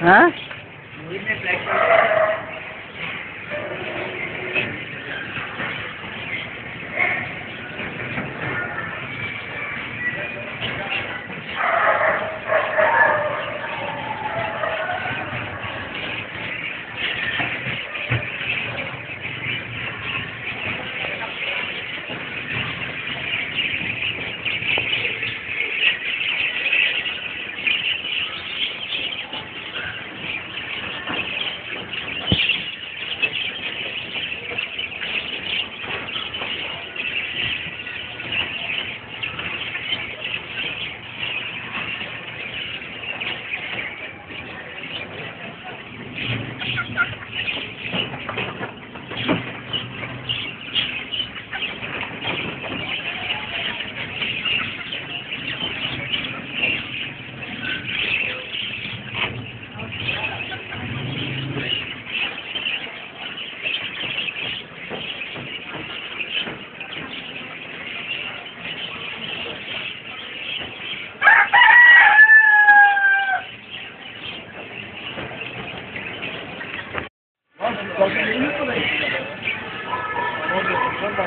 हाँ? Thank you.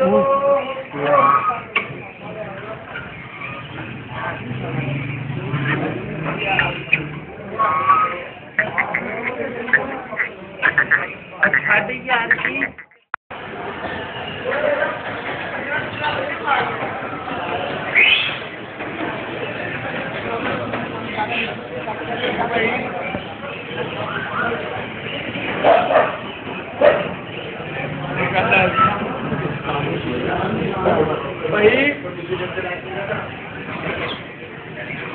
Oh. Yeah. Sabi niya,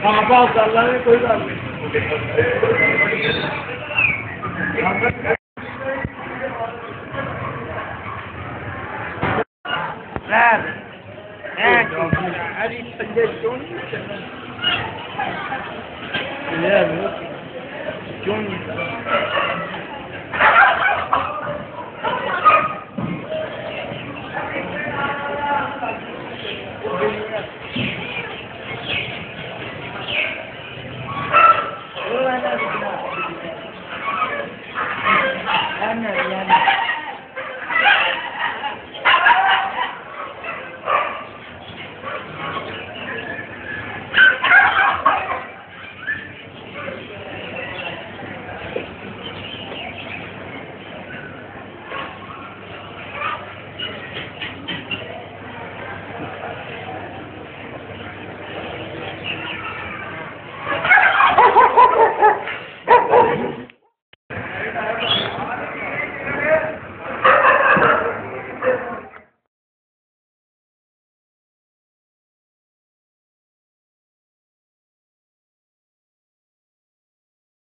Kapal sallanıyor koyular. Ver. Lakin Ali Sallation Ya, John